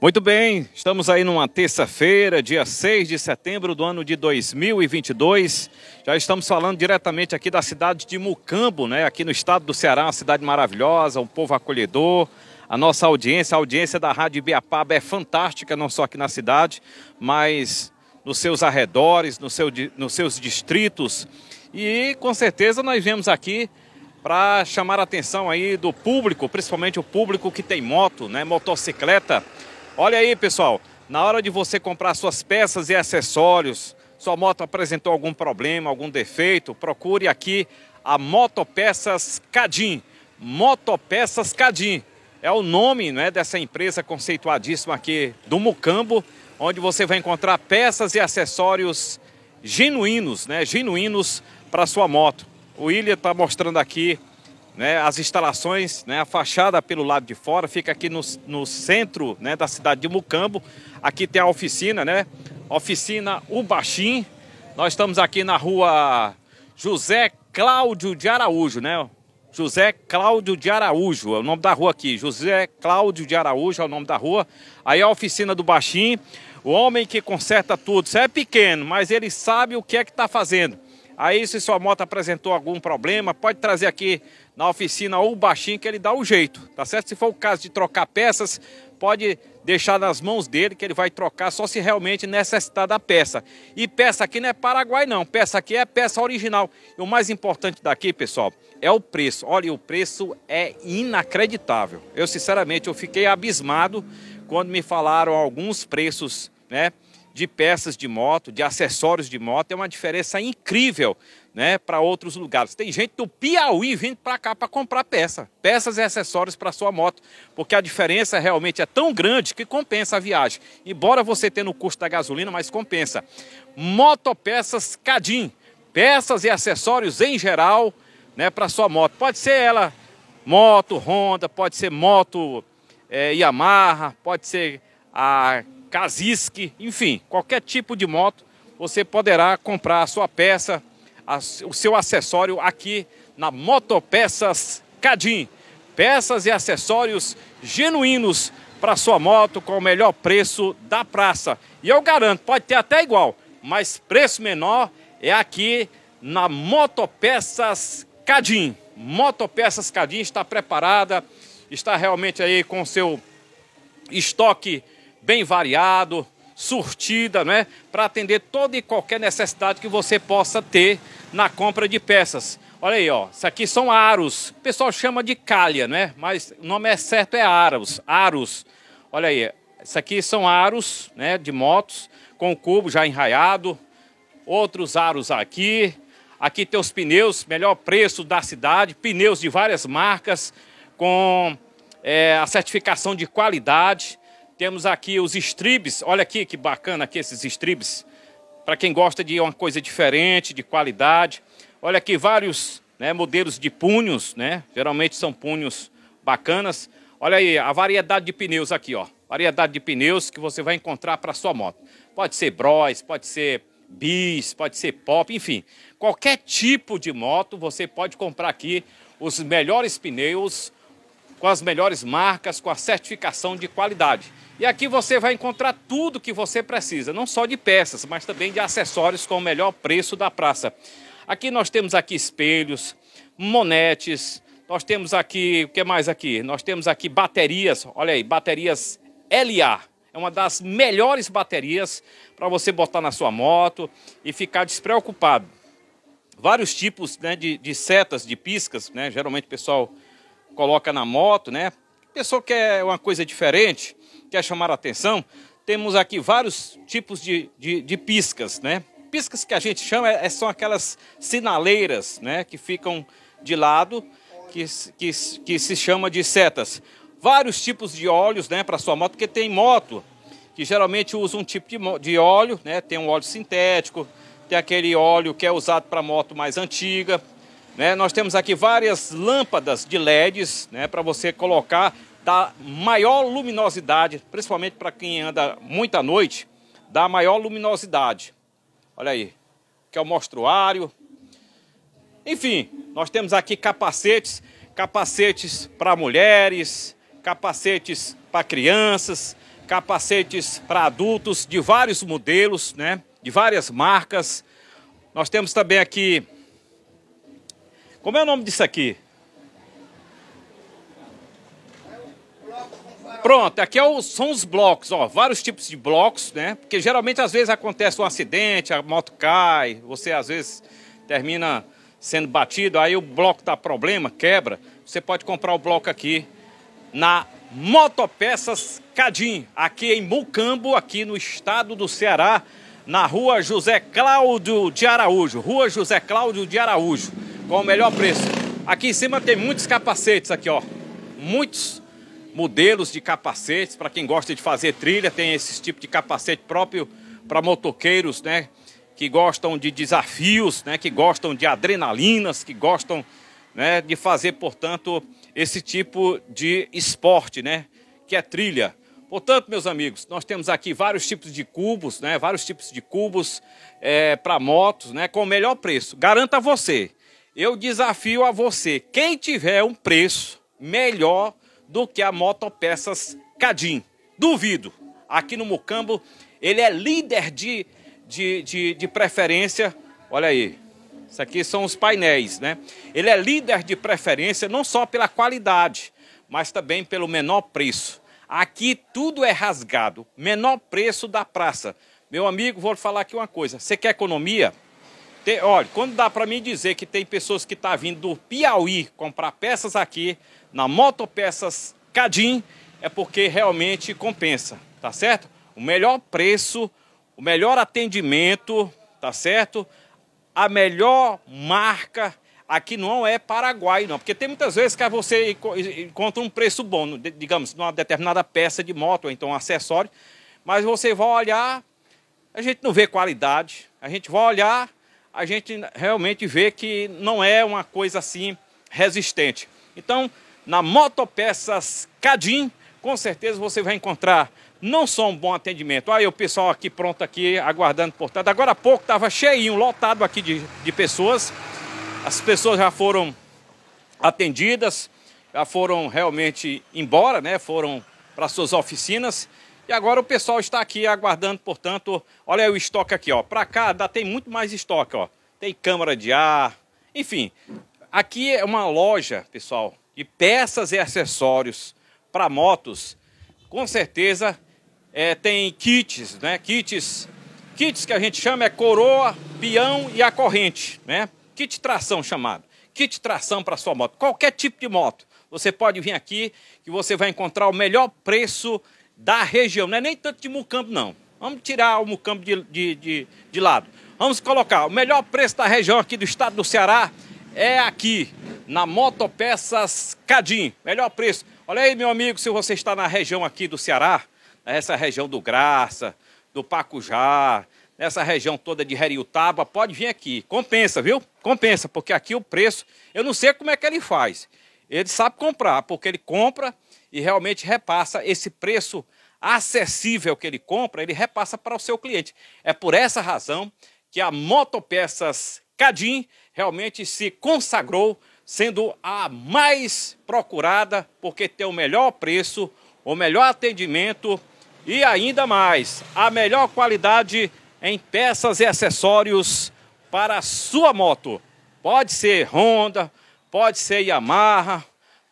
Muito bem, estamos aí numa terça-feira, dia 6 de setembro do ano de 2022. Já estamos falando diretamente aqui da cidade de Mucambo, né? Aqui no estado do Ceará, uma cidade maravilhosa, um povo acolhedor. A nossa audiência, a audiência da Rádio Ibiapaba é fantástica, não só aqui na cidade, mas nos seus arredores, no seu, nos seus distritos. E com certeza nós vemos aqui para chamar a atenção aí do público, principalmente o público que tem moto, né, motocicleta, Olha aí, pessoal, na hora de você comprar suas peças e acessórios, sua moto apresentou algum problema, algum defeito, procure aqui a Motopeças Cadim. Motopeças Cadim é o nome né, dessa empresa conceituadíssima aqui do Mucambo, onde você vai encontrar peças e acessórios genuínos, né, genuínos para sua moto. O William está mostrando aqui né, as instalações, né, a fachada pelo lado de fora, fica aqui no, no centro né, da cidade de Mucambo. Aqui tem a oficina, né? Oficina Ubachim. Nós estamos aqui na rua José Cláudio de Araújo, né? José Cláudio de Araújo, é o nome da rua aqui. José Cláudio de Araújo é o nome da rua. Aí a oficina do Baixim, o homem que conserta tudo. Você é pequeno, mas ele sabe o que é que está fazendo. Aí se sua moto apresentou algum problema, pode trazer aqui na oficina ou baixinho que ele dá o jeito, tá certo? Se for o caso de trocar peças, pode deixar nas mãos dele que ele vai trocar só se realmente necessitar da peça. E peça aqui não é Paraguai não, peça aqui é peça original. E o mais importante daqui, pessoal, é o preço. Olha, o preço é inacreditável. Eu sinceramente eu fiquei abismado quando me falaram alguns preços, né? de peças de moto, de acessórios de moto, é uma diferença incrível né, para outros lugares. Tem gente do Piauí vindo para cá para comprar peça, peças e acessórios para sua moto, porque a diferença realmente é tão grande que compensa a viagem. Embora você tenha o custo da gasolina, mas compensa. Motopeças Cadim, peças e acessórios em geral né, para sua moto. Pode ser ela moto Honda, pode ser moto é, Yamaha, pode ser a Kaziski, enfim, qualquer tipo de moto, você poderá comprar a sua peça, o seu acessório aqui na Motopeças Cadim. Peças e acessórios genuínos para sua moto com o melhor preço da praça. E eu garanto, pode ter até igual, mas preço menor é aqui na Motopeças Cadim. Motopeças Cadim está preparada, está realmente aí com seu estoque bem variado, surtida, né? Para atender toda e qualquer necessidade que você possa ter na compra de peças. Olha aí, ó. Isso aqui são aros. O pessoal chama de calha, né? Mas o nome é certo é aros. Aros. Olha aí. Isso aqui são aros, né? De motos com cubo já enraiado. Outros aros aqui. Aqui tem os pneus, melhor preço da cidade. Pneus de várias marcas com é, a certificação de qualidade. Temos aqui os estribes. Olha aqui que bacana aqui esses estribes. Para quem gosta de uma coisa diferente, de qualidade. Olha aqui vários né, modelos de punhos, né? Geralmente são punhos bacanas. Olha aí a variedade de pneus aqui, ó. Variedade de pneus que você vai encontrar para sua moto. Pode ser Bros, pode ser Bis, pode ser Pop, enfim. Qualquer tipo de moto você pode comprar aqui os melhores pneus com as melhores marcas, com a certificação de qualidade. E aqui você vai encontrar tudo que você precisa, não só de peças, mas também de acessórios com o melhor preço da praça. Aqui nós temos aqui espelhos, monetes, nós temos aqui, o que mais aqui? Nós temos aqui baterias, olha aí, baterias LA. É uma das melhores baterias para você botar na sua moto e ficar despreocupado. Vários tipos né, de, de setas, de piscas, né? Geralmente o pessoal coloca na moto, né? Pessoa quer uma coisa diferente, quer chamar a atenção, temos aqui vários tipos de, de, de piscas, né? Piscas que a gente chama é, são aquelas sinaleiras, né? Que ficam de lado, que, que, que se chama de setas. Vários tipos de óleos, né? Para sua moto, porque tem moto que geralmente usa um tipo de, de óleo, né? Tem um óleo sintético, tem aquele óleo que é usado para moto mais antiga, né? Nós temos aqui várias lâmpadas de LEDs né, para você colocar da maior luminosidade, principalmente para quem anda muita noite, da maior luminosidade. Olha aí, que é o mostruário. Enfim, nós temos aqui capacetes, capacetes para mulheres, capacetes para crianças, capacetes para adultos de vários modelos, né? De várias marcas. Nós temos também aqui. Como é o nome disso aqui? Pronto, aqui é são os blocos, ó, vários tipos de blocos, né? Porque geralmente às vezes acontece um acidente, a moto cai, você às vezes termina sendo batido, aí o bloco dá problema, quebra. Você pode comprar o bloco aqui na Motopeças Cadim, aqui em Mucambo, aqui no estado do Ceará, na rua José Cláudio de Araújo. Rua José Cláudio de Araújo, com o melhor preço. Aqui em cima tem muitos capacetes aqui, ó. Muitos modelos de capacetes para quem gosta de fazer trilha, tem esse tipo de capacete próprio para motoqueiros, né? Que gostam de desafios, né? Que gostam de adrenalinas, que gostam né, de fazer, portanto, esse tipo de esporte, né? Que é trilha. Portanto, meus amigos, nós temos aqui vários tipos de cubos, né? Vários tipos de cubos é, para motos, né? Com o melhor preço. Garanto a você, eu desafio a você, quem tiver um preço melhor do que a Motopeças Cadim. Duvido. Aqui no Mucambo, ele é líder de, de, de, de preferência. Olha aí, isso aqui são os painéis, né? Ele é líder de preferência não só pela qualidade, mas também pelo menor preço. Aqui tudo é rasgado, menor preço da praça. Meu amigo, vou falar aqui uma coisa. Você quer economia? Tem, olha, quando dá para mim dizer que tem pessoas que estão tá vindo do Piauí comprar peças aqui, na Motopeças Cadim, é porque realmente compensa, tá certo? O melhor preço, o melhor atendimento, tá certo? A melhor marca aqui não é Paraguai, não. Porque tem muitas vezes que você encontra um preço bom, digamos, numa determinada peça de moto, ou então um acessório, mas você vai olhar, a gente não vê qualidade, a gente vai olhar, a gente realmente vê que não é uma coisa assim resistente. Então, na Motopeças Cadim, com certeza você vai encontrar não só um bom atendimento. Aí o pessoal aqui pronto aqui, aguardando portanto. Agora há pouco estava cheinho, lotado aqui de, de pessoas. As pessoas já foram atendidas, já foram realmente embora, né? Foram para suas oficinas. E agora o pessoal está aqui aguardando, portanto, olha o estoque aqui, ó. Para cá dá, tem muito mais estoque, ó. Tem câmara de ar, enfim. Aqui é uma loja, pessoal, de peças e acessórios para motos, com certeza é, tem kits, né? Kits, kits que a gente chama é coroa, peão e a corrente, né? Kit tração chamado. Kit tração para sua moto, qualquer tipo de moto. Você pode vir aqui que você vai encontrar o melhor preço da região. Não é nem tanto de Mucambo, não. Vamos tirar o Mucambo de, de, de, de lado. Vamos colocar o melhor preço da região aqui do estado do Ceará é aqui, na Motopeças Cadim. Melhor preço. Olha aí, meu amigo, se você está na região aqui do Ceará, essa região do Graça, do Pacujá, nessa região toda de Heriutaba, pode vir aqui. Compensa, viu? Compensa, porque aqui o preço, eu não sei como é que ele faz. Ele sabe comprar, porque ele compra e realmente repassa esse preço acessível que ele compra, ele repassa para o seu cliente. É por essa razão que a Motopeças Cadim realmente se consagrou sendo a mais procurada porque tem o melhor preço, o melhor atendimento e ainda mais, a melhor qualidade em peças e acessórios para a sua moto. Pode ser Honda, pode ser Yamaha,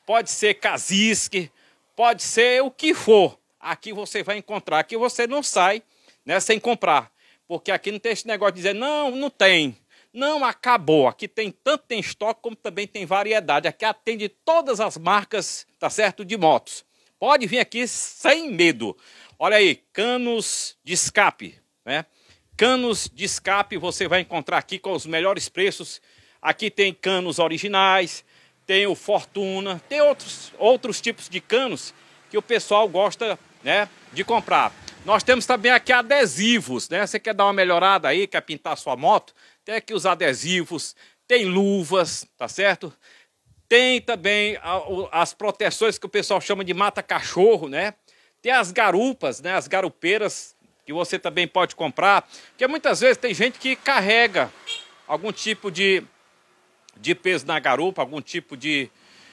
pode ser Kaziski, pode ser o que for. Aqui você vai encontrar, aqui você não sai né, sem comprar. Porque aqui não tem esse negócio de dizer, não, não tem. Não acabou. Aqui tem tanto tem estoque como também tem variedade. Aqui atende todas as marcas, tá certo, de motos. Pode vir aqui sem medo. Olha aí, canos de escape, né? Canos de escape você vai encontrar aqui com os melhores preços. Aqui tem canos originais, tem o Fortuna, tem outros, outros tipos de canos que o pessoal gosta né, de comprar. Nós temos também aqui adesivos, né? Você quer dar uma melhorada aí, quer pintar sua moto? Tem aqui os adesivos, tem luvas, tá certo? Tem também as proteções que o pessoal chama de mata-cachorro, né? Tem as garupas, né? As garupeiras que você também pode comprar. Porque muitas vezes tem gente que carrega algum tipo de, de peso na garupa, algum tipo de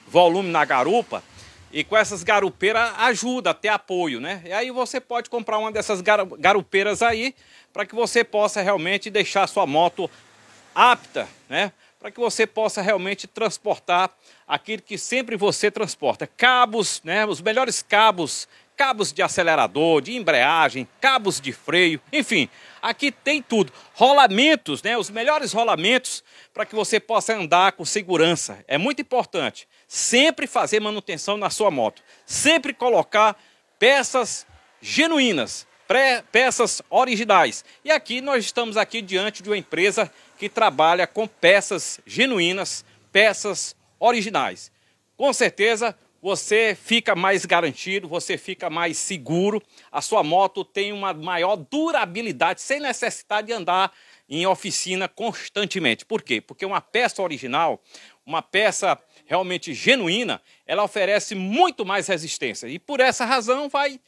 volume na garupa. E com essas garupeiras ajuda a ter apoio, né? E aí você pode comprar uma dessas gar garupeiras aí para que você possa realmente deixar sua moto apta, né? Para que você possa realmente transportar aquilo que sempre você transporta. Cabos, né? Os melhores cabos, cabos de acelerador, de embreagem, cabos de freio, enfim, aqui tem tudo. Rolamentos, né? Os melhores rolamentos para que você possa andar com segurança. É muito importante sempre fazer manutenção na sua moto. Sempre colocar peças genuínas, peças originais. E aqui nós estamos aqui diante de uma empresa que trabalha com peças genuínas, peças originais. Com certeza você fica mais garantido, você fica mais seguro, a sua moto tem uma maior durabilidade sem necessidade de andar em oficina constantemente. Por quê? Porque uma peça original, uma peça realmente genuína, ela oferece muito mais resistência. E por essa razão vai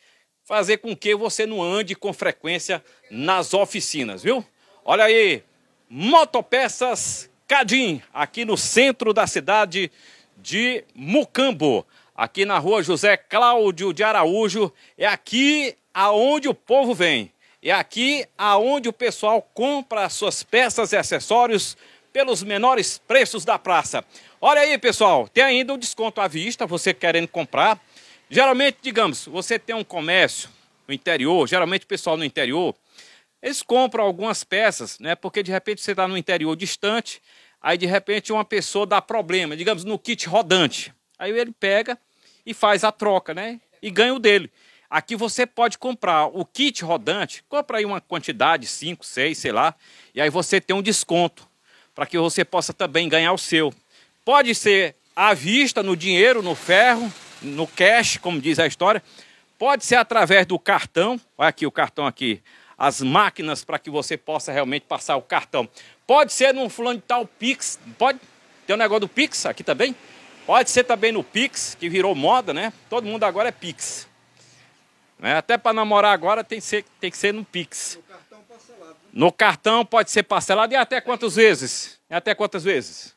fazer com que você não ande com frequência nas oficinas, viu? Olha aí, Motopeças Cadim, aqui no centro da cidade de Mucambo, aqui na rua José Cláudio de Araújo, é aqui aonde o povo vem. É aqui aonde o pessoal compra suas peças e acessórios pelos menores preços da praça. Olha aí, pessoal, tem ainda um desconto à vista, você querendo comprar. Geralmente, digamos, você tem um comércio no interior, geralmente o pessoal no interior, eles compram algumas peças, né? Porque de repente você está no interior distante, aí de repente uma pessoa dá problema, digamos, no kit rodante. Aí ele pega e faz a troca, né? E ganha o dele. Aqui você pode comprar o kit rodante, compra aí uma quantidade, 5, 6, sei lá, e aí você tem um desconto para que você possa também ganhar o seu. Pode ser à vista, no dinheiro, no ferro, no cash, como diz a história. Pode ser através do cartão. Olha aqui o cartão aqui. As máquinas para que você possa realmente passar o cartão. Pode ser num fulano de tal Pix. Pode ter um negócio do Pix aqui também. Pode ser também no Pix, que virou moda, né? Todo mundo agora é Pix. Né? Até para namorar agora tem que, ser, tem que ser no Pix. No cartão parcelado. Né? No cartão pode ser parcelado. E até quantas vezes? E até quantas vezes?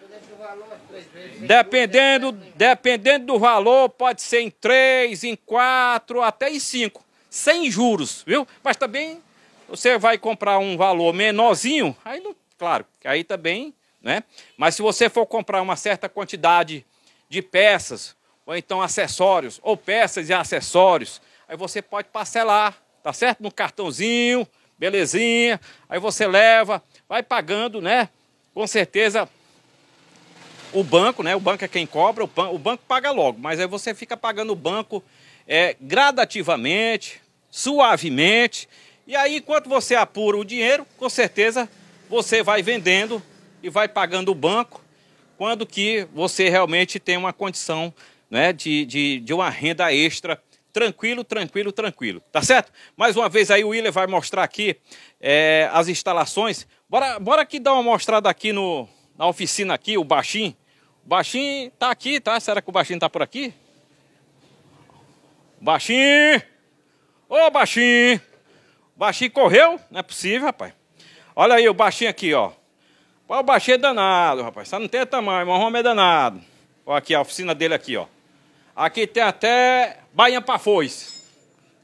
Dependendo do valor, três vezes. Dependendo, dependendo do valor, pode ser em três, em quatro, até em cinco. Sem juros, viu? Mas também você vai comprar um valor menorzinho, aí não, claro, aí também, né? Mas se você for comprar uma certa quantidade de peças, ou então acessórios, ou peças e acessórios, Aí você pode parcelar, tá certo? No cartãozinho, belezinha. Aí você leva, vai pagando, né? Com certeza o banco, né? O banco é quem cobra, o, banco, paga logo, mas aí você fica pagando o banco é, gradativamente, suavemente. E aí, enquanto você apura o dinheiro, com certeza você vai vendendo e vai pagando o banco quando que você realmente tem uma condição né, de, de, de uma renda extra tranquilo, tranquilo, tranquilo. Tá certo? Mais uma vez aí o Willer vai mostrar aqui é, as instalações. Bora, bora aqui dar uma mostrada aqui no, na oficina aqui, o Baixinho. O Baixinho tá aqui, tá? Será que o Baixinho tá por aqui? Baixinho! Ô, Baixinho! O baixinho correu? Não é possível, rapaz. Olha aí o Baixinho aqui, ó. O Baixinho é danado, rapaz. Só não tem tamanho, mas o homem é danado. Olha aqui a oficina dele aqui, ó. Aqui tem até bainha para foice.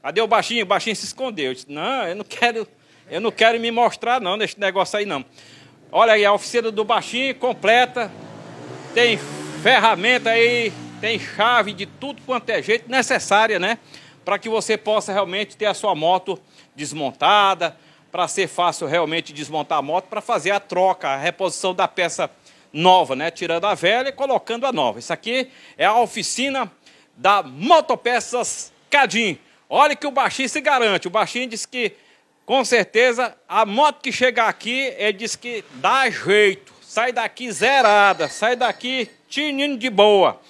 Cadê o baixinho? O baixinho se escondeu. Eu disse, não, eu não quero, eu não quero me mostrar não nesse negócio aí não. Olha aí, a oficina do baixinho completa. Tem ferramenta aí, tem chave de tudo quanto é jeito necessária, né? Para que você possa realmente ter a sua moto desmontada, para ser fácil realmente desmontar a moto, para fazer a troca, a reposição da peça nova, né? Tirando a velha e colocando a nova. Isso aqui é a oficina da Motopeças Cadim. Olha que o baixinho se garante. O baixinho disse que, com certeza, a moto que chegar aqui, ele disse que dá jeito. Sai daqui zerada, sai daqui tinindo de boa.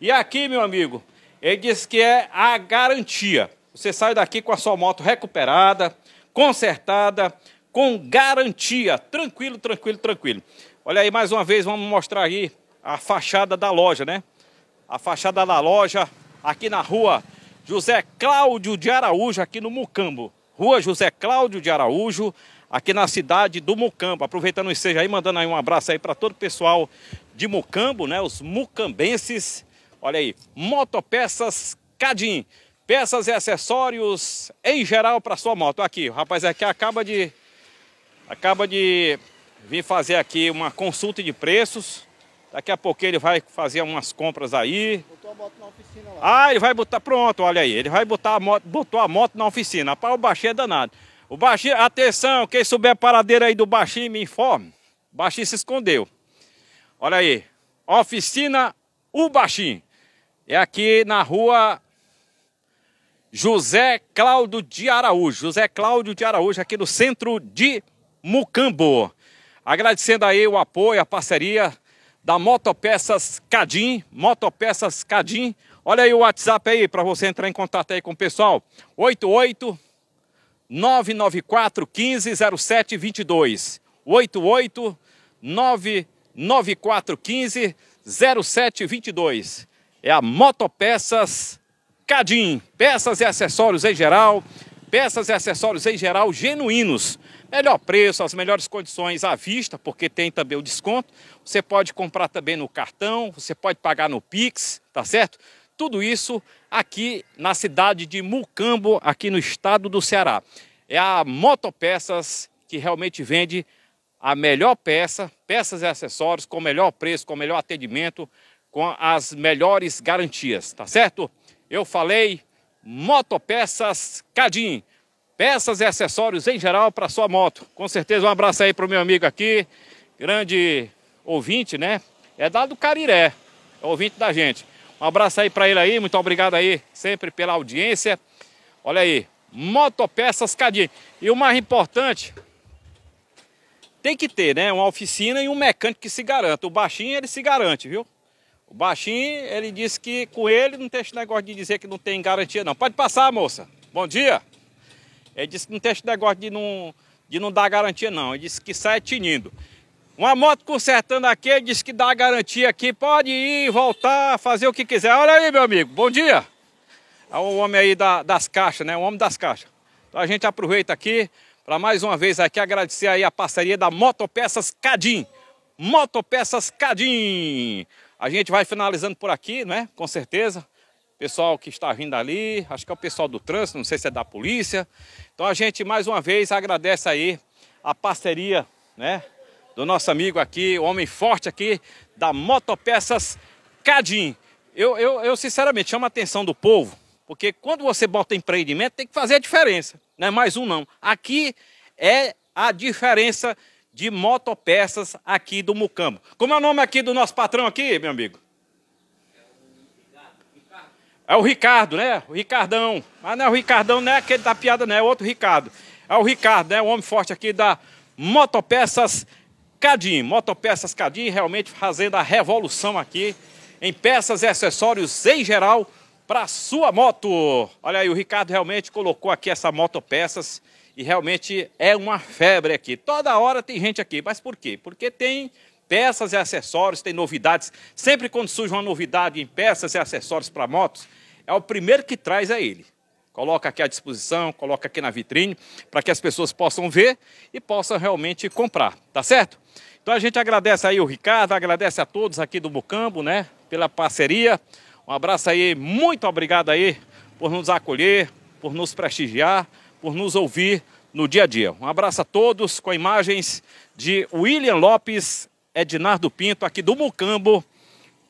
E aqui, meu amigo, ele disse que é a garantia. Você sai daqui com a sua moto recuperada, consertada, com garantia. Tranquilo, tranquilo, tranquilo. Olha aí, mais uma vez, vamos mostrar aí a fachada da loja, né? a fachada da loja aqui na rua José Cláudio de Araújo, aqui no Mucambo. Rua José Cláudio de Araújo, aqui na cidade do Mucambo. Aproveitando o aí, mandando aí um abraço aí para todo o pessoal de Mucambo, né? Os mucambenses, Olha aí, motopeças Cadim. Peças e acessórios em geral para sua moto. Aqui, o rapaz aqui acaba de acaba de vir fazer aqui uma consulta de preços. Daqui a pouco ele vai fazer umas compras aí. Botou a moto na oficina lá. Ah, ele vai botar, pronto, olha aí. Ele vai botar a moto, botou a moto na oficina. Rapaz, o baixinho é danado. O baixinho, atenção, quem souber a paradeira aí do baixinho me informe. O baixinho se escondeu. Olha aí, oficina O Baixinho. É aqui na rua José Cláudio de Araújo. José Cláudio de Araújo, aqui no centro de Mucambo. Agradecendo aí o apoio, a parceria da Motopeças Cadim, Motopeças Cadim. Olha aí o WhatsApp aí para você entrar em contato aí com o pessoal. 88 994 15 07 22. 88 994 15 07 22. É a Motopeças Cadim. Peças e acessórios em geral. Peças e acessórios em geral genuínos. Melhor preço, as melhores condições à vista, porque tem também o desconto. Você pode comprar também no cartão, você pode pagar no Pix, tá certo? Tudo isso aqui na cidade de Mucambo, aqui no estado do Ceará. É a Motopeças que realmente vende a melhor peça, peças e acessórios com melhor preço, com melhor atendimento, com as melhores garantias, tá certo? Eu falei Motopeças Cadim. Peças e acessórios em geral para sua moto. Com certeza um abraço aí para o meu amigo aqui, grande ouvinte, né? É dado do Cariré, é ouvinte da gente. Um abraço aí para ele aí, muito obrigado aí sempre pela audiência. Olha aí, Motopeças Cadim. E o mais importante, tem que ter, né? Uma oficina e um mecânico que se garanta. O baixinho ele se garante, viu? O baixinho, ele disse que com ele não tem esse negócio de dizer que não tem garantia não. Pode passar, moça. Bom dia. Ele disse que não tem esse negócio de não, de não dar garantia, não. Ele disse que sai tinindo. Uma moto consertando aqui, ele disse que dá garantia aqui, pode ir, voltar, fazer o que quiser. Olha aí, meu amigo, bom dia. É o homem aí da, das caixas, né? O homem das caixas. Então a gente aproveita aqui para mais uma vez aqui agradecer aí a parceria da Motopeças Cadim. Motopeças Cadim. A gente vai finalizando por aqui, né? Com certeza pessoal que está vindo ali, acho que é o pessoal do trânsito, não sei se é da polícia. Então a gente mais uma vez agradece aí a parceria, né, do nosso amigo aqui, o homem forte aqui da Motopeças Cadim. Eu, eu, eu sinceramente chamo a atenção do povo, porque quando você bota empreendimento tem que fazer a diferença, não é mais um não. Aqui é a diferença de motopeças aqui do Mucambo. Como é o nome aqui do nosso patrão aqui, meu amigo? É o Ricardo, né? O Ricardão. Mas não é o Ricardão, não é aquele da piada, não, é outro Ricardo. É o Ricardo, né? O homem forte aqui da Motopeças Cadim. Motopeças Cadim realmente fazendo a revolução aqui em peças e acessórios em geral para sua moto. Olha aí, o Ricardo realmente colocou aqui essa motopeças e realmente é uma febre aqui. Toda hora tem gente aqui. Mas por quê? Porque tem peças e acessórios, tem novidades. Sempre quando surge uma novidade em peças e acessórios para motos, é o primeiro que traz é ele. Coloca aqui à disposição, coloca aqui na vitrine, para que as pessoas possam ver e possam realmente comprar, tá certo? Então a gente agradece aí o Ricardo, agradece a todos aqui do Bucambo, né, pela parceria. Um abraço aí, muito obrigado aí por nos acolher, por nos prestigiar, por nos ouvir no dia a dia. Um abraço a todos com imagens de William Lopes, Ednardo Pinto, aqui do Mucambo,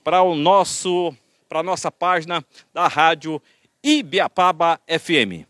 para o nosso para a nossa página da rádio Ibiapaba FM.